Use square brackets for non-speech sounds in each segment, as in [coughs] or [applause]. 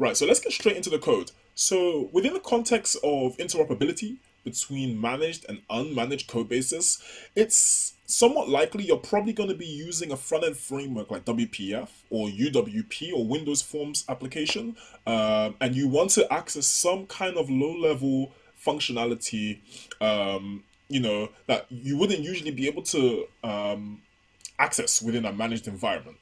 Right, so let's get straight into the code. So within the context of interoperability between managed and unmanaged code bases, it's somewhat likely you're probably going to be using a front-end framework like WPF or UWP or Windows Forms application, um, and you want to access some kind of low-level functionality, um, you know, that you wouldn't usually be able to um, access within a managed environment.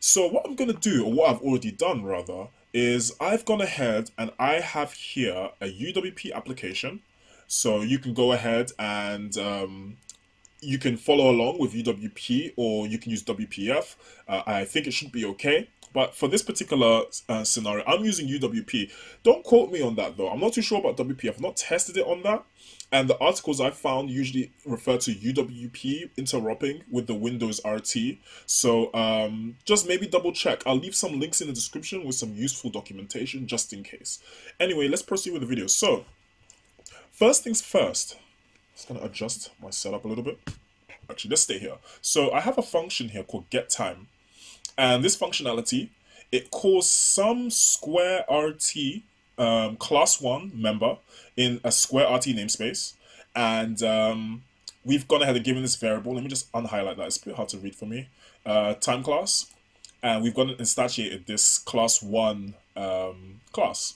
So what I'm going to do, or what I've already done rather, is I've gone ahead and I have here a UWP application. So you can go ahead and um, you can follow along with UWP or you can use WPF. Uh, I think it should be okay. But for this particular uh, scenario, I'm using UWP. Don't quote me on that though. I'm not too sure about WPF. I've not tested it on that. And the articles I found usually refer to UWP interoping with the Windows RT. So um, just maybe double check. I'll leave some links in the description with some useful documentation just in case. Anyway, let's proceed with the video. So first things first, just gonna adjust my setup a little bit. Actually, let's stay here. So I have a function here called getTime. And this functionality, it calls some Square RT um, class one member in a Square RT namespace. And um, we've gone ahead and given this variable. Let me just unhighlight that. It's a bit hard to read for me. Uh, time class. And we've gone and instantiated this class one um, class.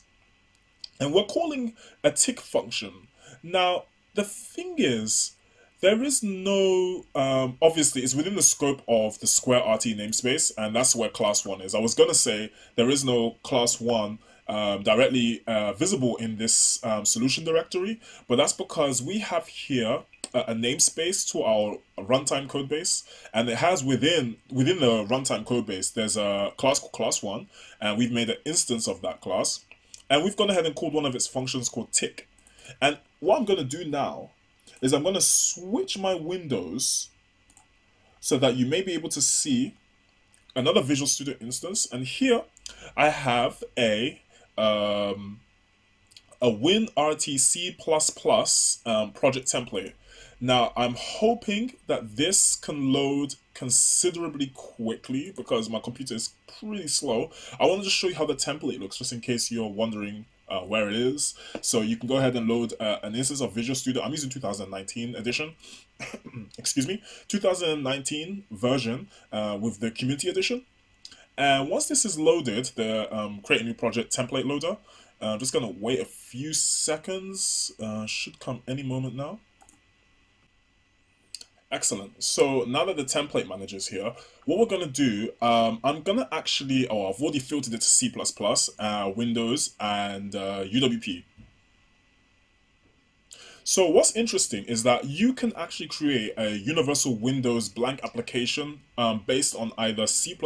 And we're calling a tick function. Now, the thing is, there is no, um, obviously, it's within the scope of the Square RT namespace, and that's where class one is. I was going to say there is no class one um, directly uh, visible in this um, solution directory, but that's because we have here a, a namespace to our runtime code base, and it has within within the runtime code base, there's a class called class one, and we've made an instance of that class, and we've gone ahead and called one of its functions called tick. And what I'm going to do now is I'm going to switch my windows so that you may be able to see another Visual Studio instance. And here I have a um, a WinRTC++ um, project template. Now, I'm hoping that this can load considerably quickly because my computer is pretty slow. I want to just show you how the template looks just in case you're wondering uh, where it is. So you can go ahead and load uh, an instance of Visual Studio. I'm using 2019 edition. [coughs] Excuse me, 2019 version uh, with the Community Edition. And once this is loaded, the um, Create a New Project template loader, uh, I'm just going to wait a few seconds. Uh, should come any moment now. Excellent. So now that the template manager is here, what we're to do, um, I'm to actually, oh, I've already filtered it to C++, uh, Windows, and uh, UWP. So what's interesting is that you can actually create a universal Windows blank application um, based on either C++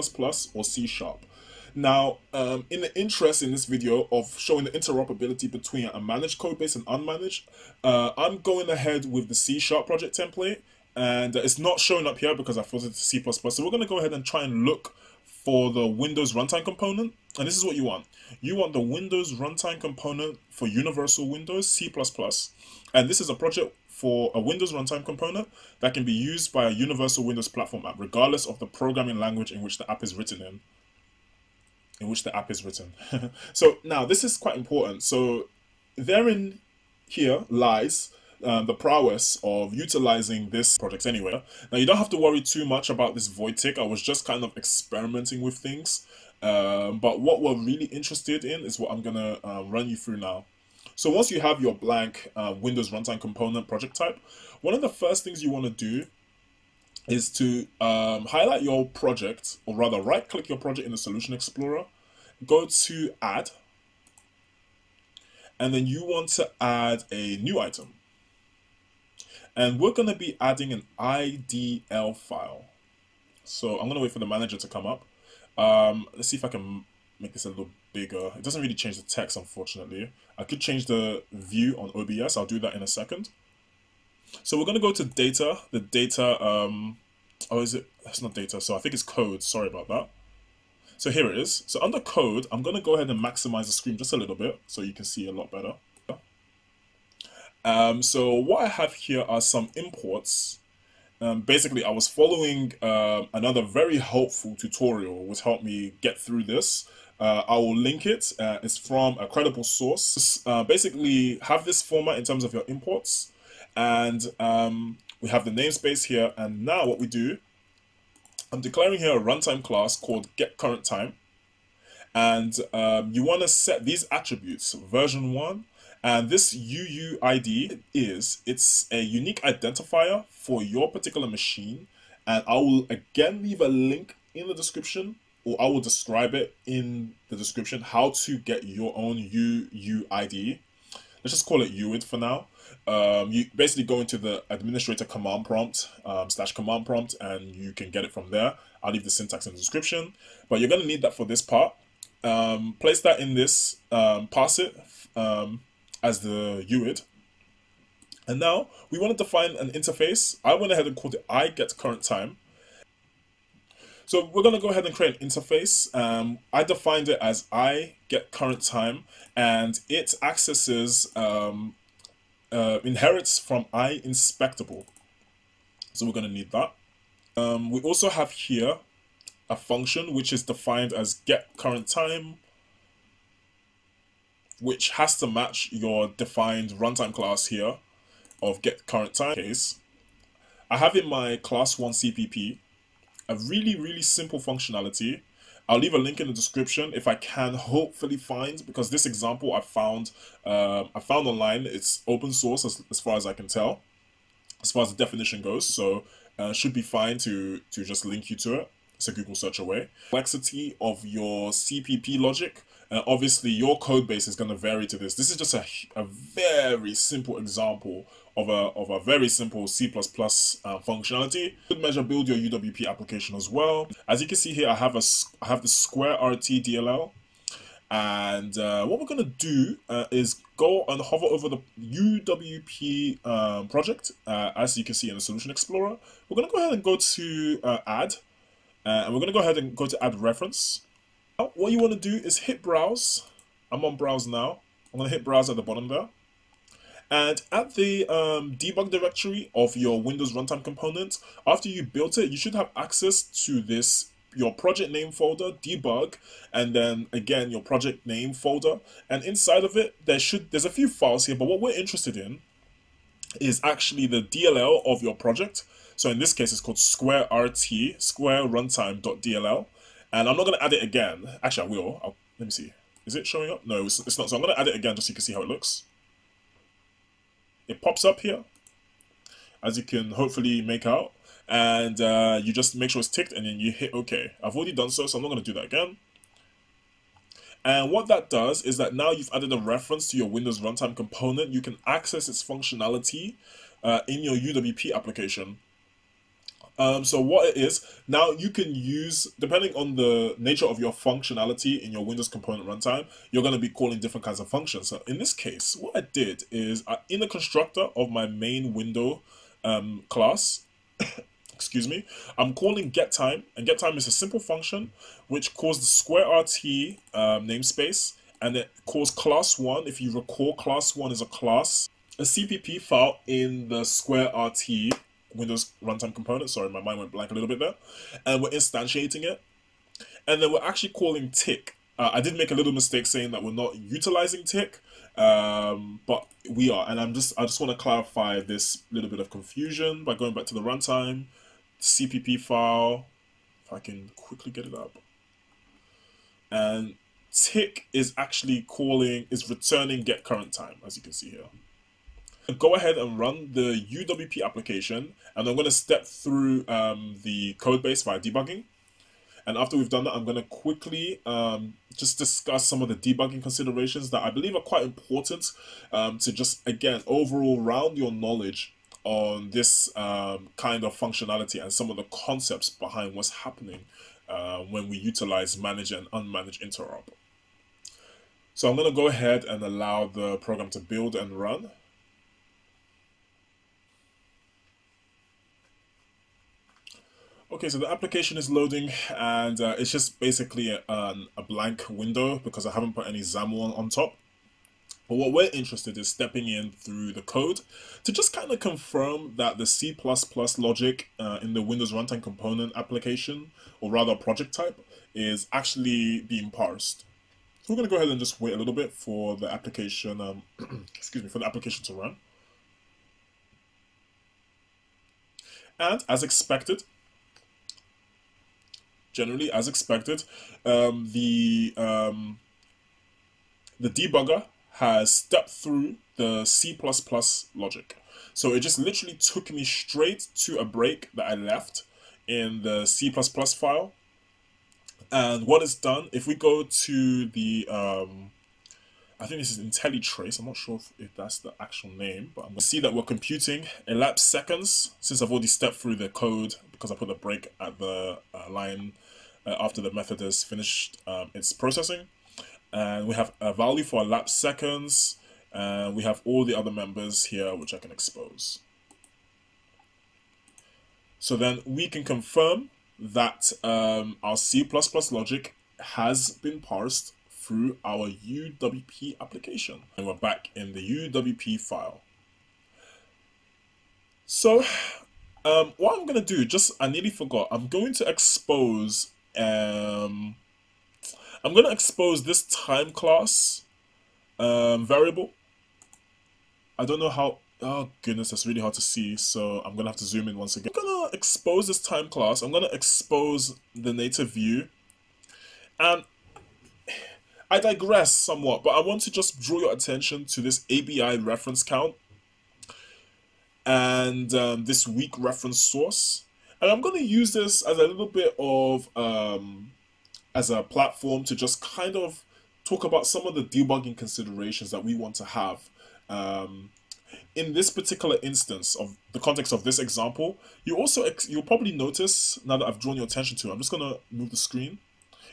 or C Sharp. Now, um, in the interest in this video of showing the interoperability between a managed code base and unmanaged, uh, I'm going ahead with the C Sharp project template and it's not showing up here because I thought it's C++. So we're going to go ahead and try and look for the Windows runtime component. And this is what you want. You want the Windows runtime component for Universal Windows C++. And this is a project for a Windows runtime component that can be used by a Universal Windows Platform app, regardless of the programming language in which the app is written in. In which the app is written. [laughs] so now this is quite important. So therein here lies um, the prowess of utilizing this project anyway. Now you don't have to worry too much about this void tick. I was just kind of experimenting with things. Um, but what we're really interested in is what I'm gonna um, run you through now. So once you have your blank uh, Windows Runtime Component project type, one of the first things you want to do is to um, highlight your project, or rather right-click your project in the Solution Explorer, go to Add, and then you want to add a new item. And we're going to be adding an IDL file. So I'm going to wait for the manager to come up. Um, let's see if I can make this a little bigger. It doesn't really change the text, unfortunately. I could change the view on OBS. I'll do that in a second. So we're going to go to data, the data, um, oh, is it? That's not data. So I think it's code. Sorry about that. So here it is. So under code, I'm going to go ahead and maximize the screen just a little bit so you can see a lot better. Um, so what I have here are some imports. Um, basically, I was following uh, another very helpful tutorial which helped me get through this. Uh, I will link it. Uh, it's from a credible source. Uh, basically, have this format in terms of your imports, and um, we have the namespace here. And now what we do, I'm declaring here a runtime class called get current time, and um, you want to set these attributes version one. And this UUID is it's a unique identifier for your particular machine. And I will again leave a link in the description or I will describe it in the description how to get your own UUID. Let's just call it UID for now. Um, you basically go into the administrator command prompt um, slash command prompt and you can get it from there. I'll leave the syntax in the description, but you're going to need that for this part. Um, place that in this, um, pass it um, as the UID. And now we want to define an interface. I went ahead and called it I get current time. So we're going to go ahead and create an interface. Um, I defined it as I get current time and it accesses, um, uh, inherits from I inspectable. So we're going to need that. Um, we also have here a function which is defined as get current time which has to match your defined runtime class here of get current time case. I have in my class 1 CPP a really, really simple functionality. I'll leave a link in the description if I can hopefully find because this example I found uh, I found online. It's open source as, as far as I can tell, as far as the definition goes. So uh, should be fine to to just link you to it. A Google search away. Complexity of your CPP logic uh, obviously, your code base is going to vary to this. This is just a, a very simple example of a, of a very simple C++ uh, functionality. Good measure build your UWP application as well. As you can see here, I have a I have the Square RT DLL. And uh, what we're going to do uh, is go and hover over the UWP um, project, uh, as you can see in the Solution Explorer. We're going to go ahead and go to uh, Add, uh, and we're going to go ahead and go to Add Reference what you want to do is hit browse. I'm on browse now. I'm going to hit browse at the bottom there. And at the um, debug directory of your Windows runtime component, after you built it, you should have access to this your project name folder, debug, and then again your project name folder. And inside of it, there should there's a few files here, but what we're interested in is actually the DLL of your project. So in this case, it's called square RT, square runtime.dll. And I'm not going to add it again. Actually, I will. I'll, let me see. Is it showing up? No, it's, it's not. So I'm going to add it again just so you can see how it looks. It pops up here, as you can hopefully make out. And uh, you just make sure it's ticked and then you hit OK. I've already done so, so I'm not going to do that again. And what that does is that now you've added a reference to your Windows Runtime component. You can access its functionality uh, in your UWP application. Um, so what it is, now you can use, depending on the nature of your functionality in your Windows component runtime, you're going to be calling different kinds of functions. So in this case, what I did is I, in the constructor of my main window um, class, [coughs] excuse me, I'm calling get time, and get time is a simple function which calls the square RT um, namespace, and it calls class one. If you recall, class one is a class, a CPP file in the square RT Windows runtime component. Sorry, my mind went blank a little bit there. And we're instantiating it. And then we're actually calling tick. Uh, I did make a little mistake saying that we're not utilizing tick, um, but we are. And I'm just I just want to clarify this little bit of confusion by going back to the runtime, CPP file. If I can quickly get it up. And tick is actually calling is returning get current time, as you can see here go ahead and run the UWP application and I'm going to step through um, the code base via debugging. And after we've done that, I'm going to quickly um, just discuss some of the debugging considerations that I believe are quite important um, to just, again, overall round your knowledge on this um, kind of functionality and some of the concepts behind what's happening uh, when we utilize managed and unmanaged interop. So I'm going to go ahead and allow the program to build and run. Okay, so the application is loading and uh, it's just basically a, um, a, blank window because I haven't put any XAML on, top. But what we're interested is stepping in through the code to just kind of confirm that the C++ logic uh, in the Windows Runtime Component application, or rather project type, is actually being parsed. So we're going to go ahead and just wait a little bit for the application, um, [clears throat] excuse me, for the application to run. And as expected, generally as expected, um, the um, the debugger has stepped through the C++ logic. So it just literally took me straight to a break that I left in the C++ file. And what it's done, if we go to the um, I think this is IntelliTrace. I'm not sure if, if that's the actual name, but I'm to see that we're computing elapsed seconds since I've already stepped through the code because I put a break at the uh, line uh, after the method has finished um, its processing. And we have a value for elapsed seconds. And we have all the other members here, which I can expose. So then we can confirm that um, our C++ logic has been parsed through our UWP application. And we're back in the UWP file. So um, what I'm to do, just I nearly forgot, I'm going to expose, um, I'm to expose this time class um, variable. I don't know how, oh goodness, that's really hard to see, so I'm to have to zoom in once again. I'm to expose this time class, I'm to expose the native view, and I digress somewhat, but I want to just draw your attention to this ABI reference count and um, this weak reference source. And I'm going to use this as a little bit of, um, as a platform to just kind of talk about some of the debugging considerations that we want to have. Um, in this particular instance of the context of this example, you also, you'll probably notice, now that I've drawn your attention to, I'm just going to move the screen.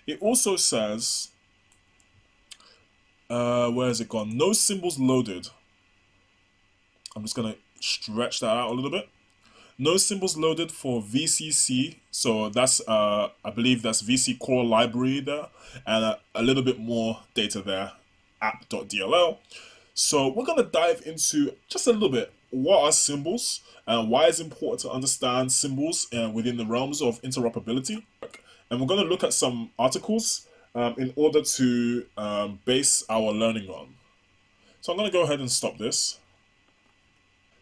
It also says uh, where has it gone? No symbols loaded. I'm just going to stretch that out a little bit. No symbols loaded for VCC. So that's, uh, I believe that's VC core library there. And a, a little bit more data there, app.dll. So we're going to dive into just a little bit. What are symbols? And why it's important to understand symbols uh, within the realms of interoperability. And we're going to look at some articles um, in order to um, base our learning on. So I'm going to go ahead and stop this.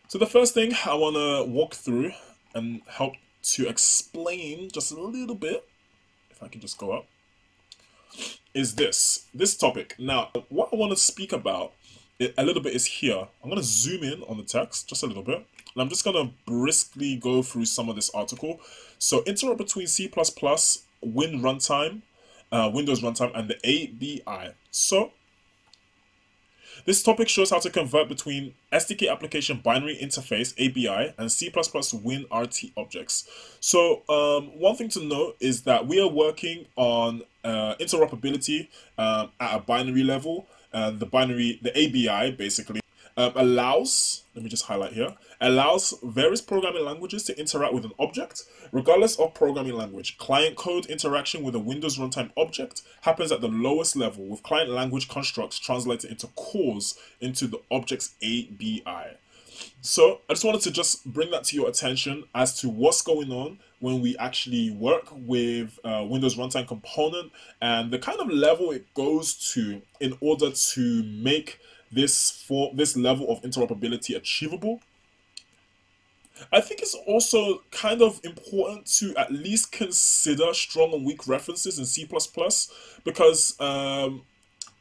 So the first thing I want to walk through and help to explain just a little bit, if I can just go up, is this, this topic. Now, what I want to speak about a little bit is here. I'm going to zoom in on the text just a little bit. And I'm just going to briskly go through some of this article. So interop between C++, Win runtime, uh, Windows runtime and the ABI. So this topic shows how to convert between SDK application binary interface ABI and C++ WinRT objects. So um, one thing to note is that we are working on uh, interoperability um, at a binary level. Uh, the binary, the ABI basically um, allows, let me just highlight here, allows various programming languages to interact with an object, regardless of programming language. Client code interaction with a Windows runtime object happens at the lowest level, with client language constructs translated into cores into the object's ABI. So I just wanted to just bring that to your attention as to what's going on when we actually work with uh, Windows Runtime Component and the kind of level it goes to in order to make this for this level of interoperability achievable. I think it's also kind of important to at least consider strong and weak references in C++ because, um,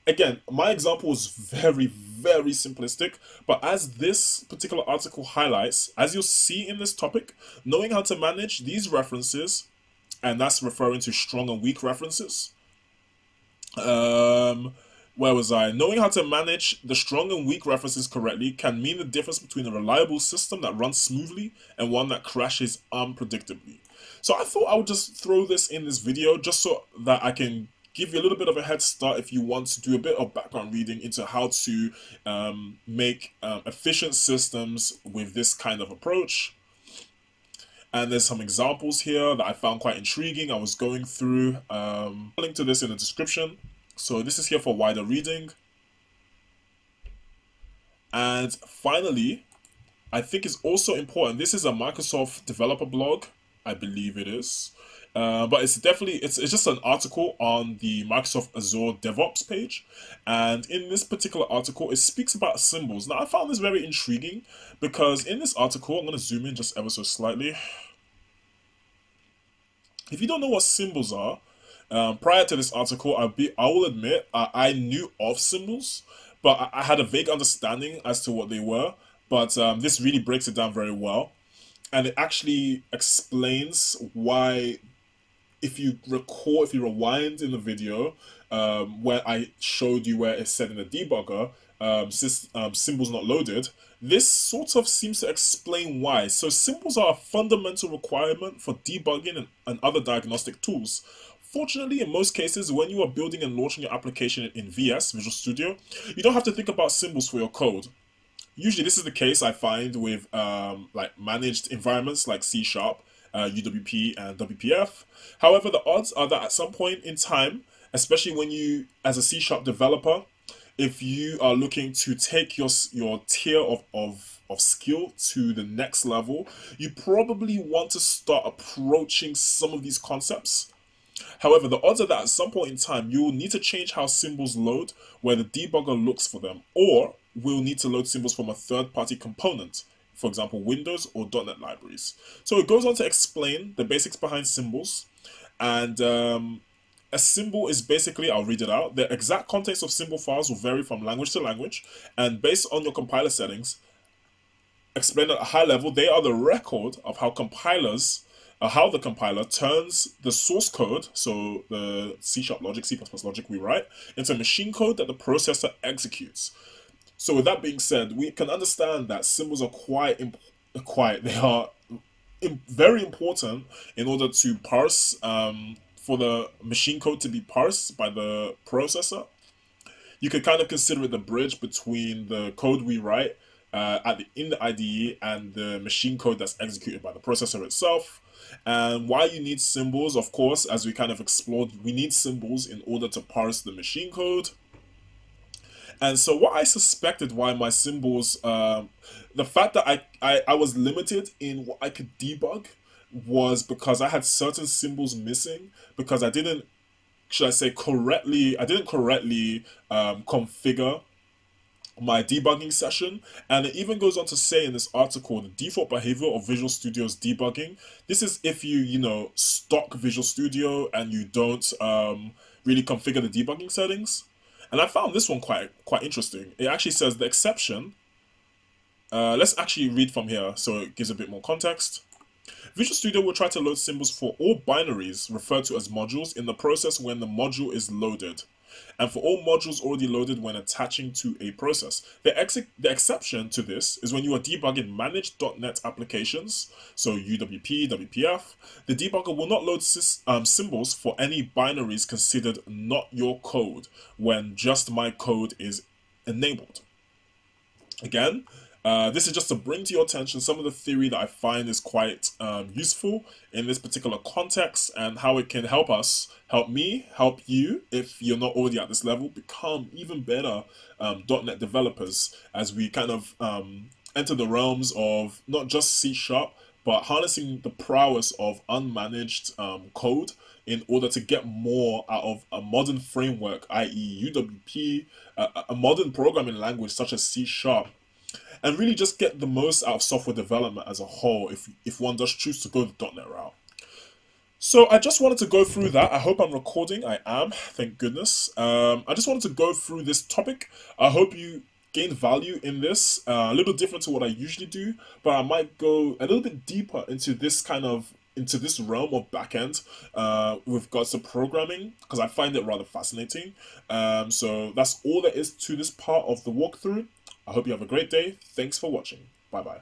again, my example is very, very simplistic, but as this particular article highlights, as you'll see in this topic, knowing how to manage these references, and that's referring to strong and weak references, um, where was I? Knowing how to manage the strong and weak references correctly can mean the difference between a reliable system that runs smoothly and one that crashes unpredictably. So I thought I would just throw this in this video just so that I can give you a little bit of a head start if you want to do a bit of background reading into how to um, make um, efficient systems with this kind of approach. And there's some examples here that I found quite intriguing. I was going through. Um, link to this in the description. So this is here for wider reading. And finally, I think it's also important. This is a Microsoft developer blog. I believe it is. Uh, but it's definitely it's, it's just an article on the Microsoft Azure DevOps page, and in this particular article, it speaks about symbols. Now, I found this very intriguing because in this article, I'm going to zoom in just ever so slightly. If you don't know what symbols are, um, prior to this article, I'll be I will admit uh, I knew of symbols, but I, I, had a vague understanding as to what they were. But um, this really breaks it down very well, and it actually explains why. If you recall, if you rewind in the video um, where I showed you where it said in the debugger, um, um, symbols not loaded, this sort of seems to explain why. So symbols are a fundamental requirement for debugging and, and other diagnostic tools. Fortunately, in most cases, when you are building and launching your application in VS, Visual Studio, you don't have to think about symbols for your code. Usually this is the case I find with um, like managed environments like C Sharp, uh, UWP, and WPF. However, the odds are that at some point in time, especially when you, as a C Sharp developer, if you are looking to take your your tier of, of of skill to the next level, you probably want to start approaching some of these concepts However, the odds are that at some point in time, you will need to change how symbols load where the debugger looks for them, or we'll need to load symbols from a third-party component, for example, Windows or .NET libraries. So it goes on to explain the basics behind symbols, and um, a symbol is basically, I'll read it out, the exact context of symbol files will vary from language to language, and based on your compiler settings, explained at a high level, they are the record of how compilers uh, how the compiler turns the source code, so the C Sharp logic, C++ logic we write, into machine code that the processor executes. So with that being said, we can understand that symbols are quite, quite they are very important in order to parse, um, for the machine code to be parsed by the processor. You could kind of consider it the bridge between the code we write uh, at the, in the IDE and the machine code that's executed by the processor itself. And why you need symbols, of course, as we kind of explored, we need symbols in order to parse the machine code. And so what I suspected why my symbols, uh, the fact that I, I, I was limited in what I could debug was because I had certain symbols missing because I didn't, should I say, correctly, I didn't correctly um, configure my debugging session and it even goes on to say in this article the default behavior of visual studio's debugging this is if you you know stock visual studio and you don't um, really configure the debugging settings. And i found this one quite quite interesting. It actually says the exception uh, let's actually read from here so it gives a bit more context. Visual Studio will try to load symbols for all binaries referred to as modules in the process when the module is loaded and for all modules already loaded when attaching to a process. The, ex the exception to this is when you are debugging managed.NET applications, so UWP, WPF, the debugger will not load um, symbols for any binaries considered not your code when just my code is enabled. Again, uh, this is just to bring to your attention some of the theory that I find is quite um, useful in this particular context and how it can help us, help me, help you, if you're not already at this level, become even better um, .NET developers as we kind of um, enter the realms of not just C Sharp, but harnessing the prowess of unmanaged um, code in order to get more out of a modern framework, i.e. UWP, a, a modern programming language such as C Sharp, and really just get the most out of software development as a whole if, if one does choose to go the .NET route. So I just wanted to go through that. I hope I'm recording. I am, thank goodness. Um, I just wanted to go through this topic. I hope you gained value in this. Uh, a little different to what I usually do, but I might go a little bit deeper into this kind of into this realm of backend uh, with regards to programming because I find it rather fascinating. Um, so that's all there is to this part of the walkthrough. I hope you have a great day. Thanks for watching. Bye bye.